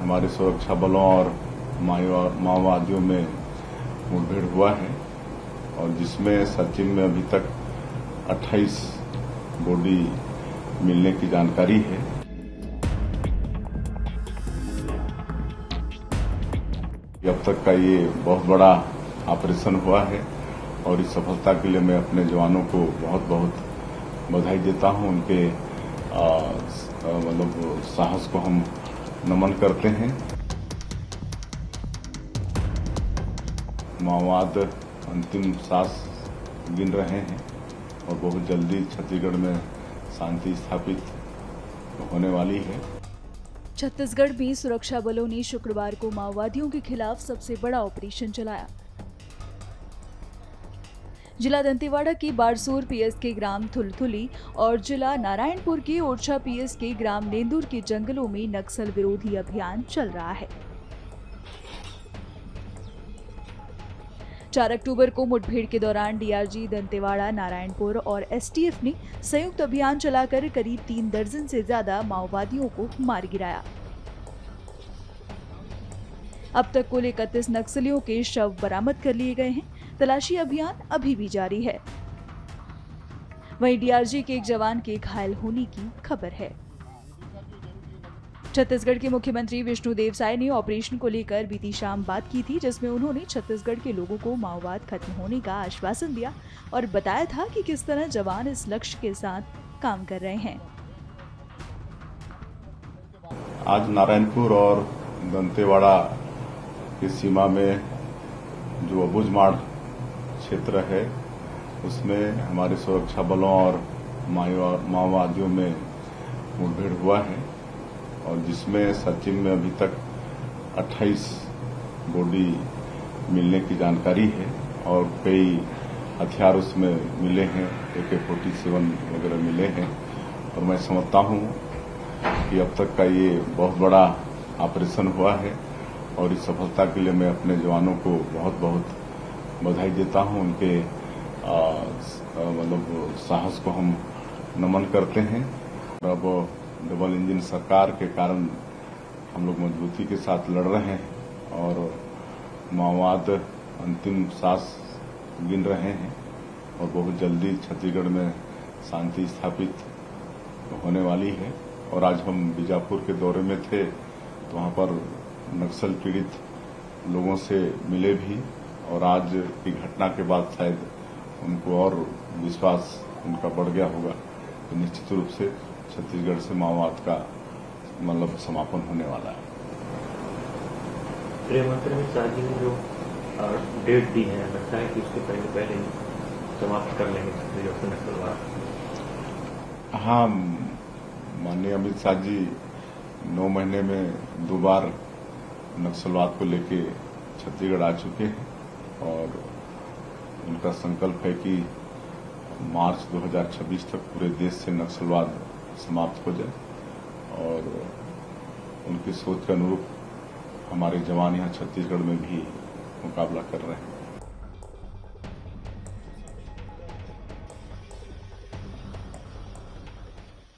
हमारे सुरक्षा बलों और माओवादियों में मुठभेड़ हुआ है और जिसमें सर्चिंग में अभी तक 28 बॉडी मिलने की जानकारी है। अब तक का ये बहुत बड़ा ऑपरेशन हुआ है और इस सफलता के लिए मैं अपने जवानों को बहुत बहुत बधाई देता हूँ। उनके मतलब साहस को हम नमन करते हैं। माओवाद अंतिम सांस गिन रहे हैं और बहुत जल्दी छत्तीसगढ़ में शांति स्थापित होने वाली है। छत्तीसगढ़ में सुरक्षा बलों ने शुक्रवार को माओवादियों के खिलाफ सबसे बड़ा ऑपरेशन चलाया। जिला दंतेवाड़ा की बारसूर पीएस के ग्राम थुलथुली और जिला नारायणपुर के ओरछा पीएस के ग्राम नेंदुर के जंगलों में नक्सल विरोधी अभियान चल रहा है। चार अक्टूबर को मुठभेड़ के दौरान डीआरजी दंतेवाड़ा, नारायणपुर और एसटीएफ ने संयुक्त अभियान चलाकर करीब तीन दर्जन से ज़्यादा माओवादियों को मार गिराया। अब तक कुल इकतीस नक्सलियों के शव बरामद कर लिए गए हैं। तलाशी अभियान अभी भी जारी है। वहीं डीआरजी के एक जवान के घायल होने की खबर है। छत्तीसगढ़ के मुख्यमंत्री विष्णुदेव साय ने ऑपरेशन को लेकर बीती शाम बात की थी, जिसमें उन्होंने छत्तीसगढ़ के लोगों को माओवाद खत्म होने का आश्वासन दिया और बताया था कि किस तरह जवान इस लक्ष्य के साथ काम कर रहे हैं। आज नारायणपुर और दंतेवाड़ा की सीमा में जो अबुझमाड़ क्षेत्र है, उसमें हमारे सुरक्षा बलों और माओवादियों में मुठभेड़ हुआ है और जिसमें सर्चिंग में अभी तक 28 बॉडी मिलने की जानकारी है और कई हथियार उसमें मिले हैं ए के फोर्टी सेवन वगैरह मिले हैं। और मैं समझता हूँ कि अब तक का ये बहुत बड़ा ऑपरेशन हुआ है और इस सफलता के लिए मैं अपने जवानों को बहुत बहुत बधाई देता हूँ उनके मतलब साहस को हम नमन करते हैं। अब डबल इंजन सरकार के कारण हम लोग मजबूती के साथ लड़ रहे हैं और माओवाद अंतिम सांस गिन रहे हैं और बहुत जल्दी छत्तीसगढ़ में शांति स्थापित होने वाली है। और आज हम बीजापुर के दौरे में थे तो वहाँ पर नक्सल पीड़ित लोगों से मिले भी। और आज की घटना के बाद शायद उनको और विश्वास उनका बढ़ गया होगा। तो निश्चित रूप से छत्तीसगढ़ से माओवाद का मतलब समापन होने वाला है। गृहमंत्री अमित शाह जी ने जो डेट दी है लगता है कि उसके पहले पहले समाप्त कर लेंगे हाँ माननीय अमित शाह जी नौ महीने में दो बार नक्सलवाद को लेके छत्तीसगढ़ आ चुके हैं। और उनका संकल्प है कि मार्च 2026 तक पूरे देश से नक्सलवाद समाप्त हो जाए और उनकी सोच के अनुरूप हमारे जवान यहाँ छत्तीसगढ़ में भी मुकाबला कर रहे हैं।